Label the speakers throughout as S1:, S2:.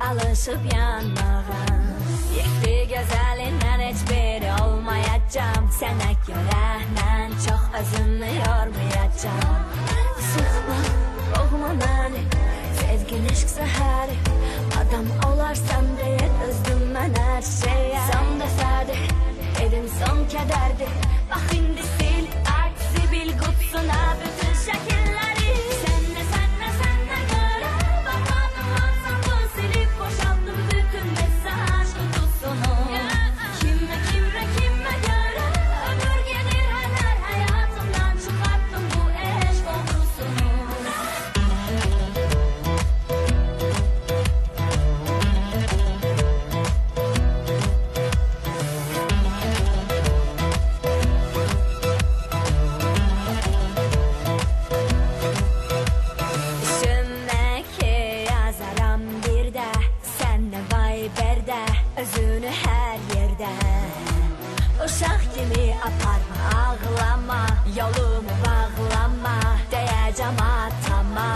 S1: alışıp yanmağa Yekti gözəlindən heç biri olmayacam Sənə görə mən çox özümü yormayacam Sıxma, boğma məni Sevgin eşq səhəri Adam olarsan deyə dözdüm mən hər şeyə Son dəfədir, edim son kədərdir Bax indi sil, Özünü her yerde Uşaq kimi aparma ağlama Yolumu bağlama Deyəcəm atama.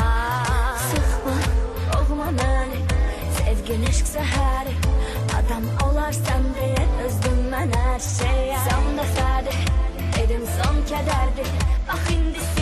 S1: Sıxma, məni Sevgin eşq səhəri Adam olarsan deyə dözdüm mən hər şeyə. Son dəfədir, edim son kədərdir Bax indi